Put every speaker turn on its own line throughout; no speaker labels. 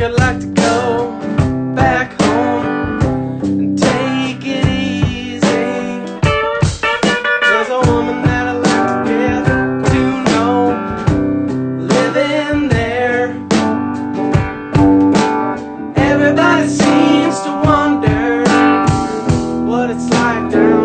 I'd like to go back home and take it easy. There's a woman that I like to get to know, living there. Everybody seems to wonder what it's like down.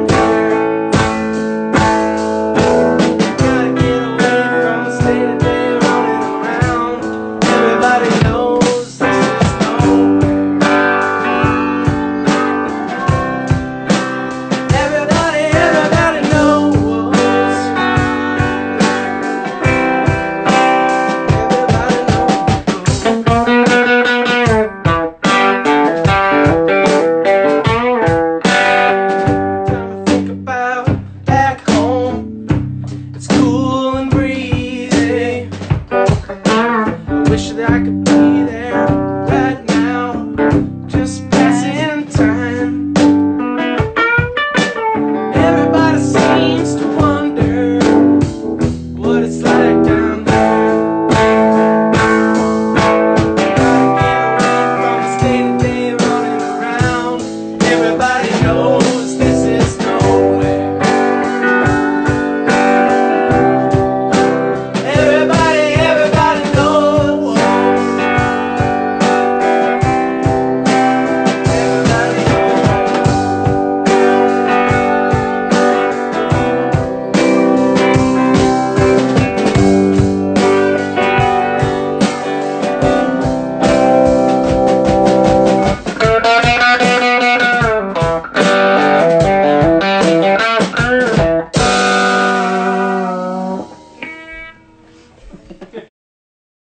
wish that I could be